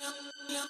Yeah.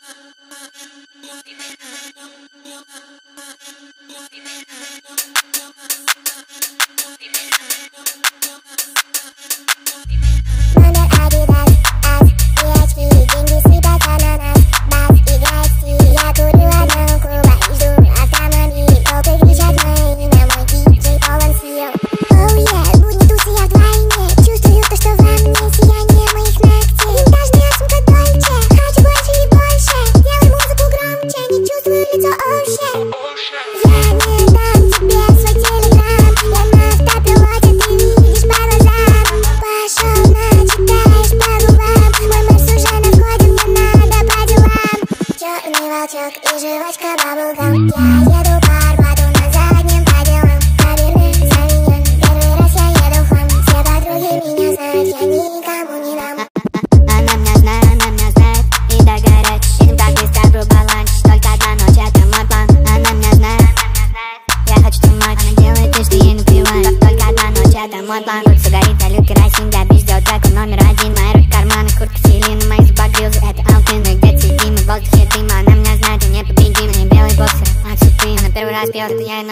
Волчок и жвачка баблгам Я еду по Арбату на заднем по делам Каберны, Савиньон, первый раз я еду в хлам Все подруги меня знают, я никому не дам. Она меня знает, она меня знает И до горячей, так быстро Только одна ночь, это мой план. Она меня знает, я хочу снимать Она делает вид, что Только одна ночь, это мой Тут горит салют, керосин, для бич, сделать так, номер один первый раз пьет, я и